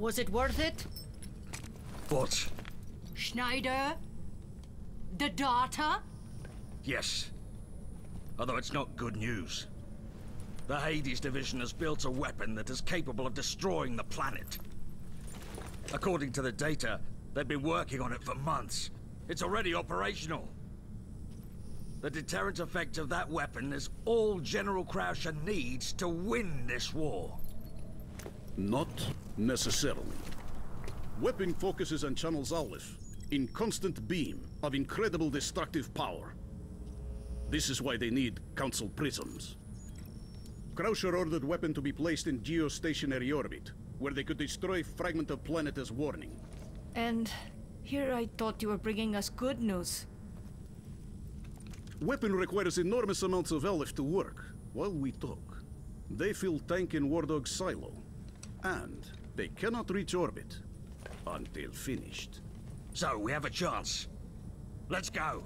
Was it worth it? What? Schneider? The daughter? Yes. Although it's not good news. The Hades division has built a weapon that is capable of destroying the planet. According to the data, they've been working on it for months. It's already operational. The deterrent effect of that weapon is all General Croucher needs to win this war. Not necessarily. Weapon focuses on channels Aleph, in constant beam of incredible destructive power. This is why they need Council prisms. Croucher ordered weapon to be placed in geostationary orbit, where they could destroy fragment of planet as warning. And here I thought you were bringing us good news. Weapon requires enormous amounts of Aleph to work. While we talk, they fill tank in War Dog's silo. And they cannot reach orbit until finished. So, we have a chance. Let's go.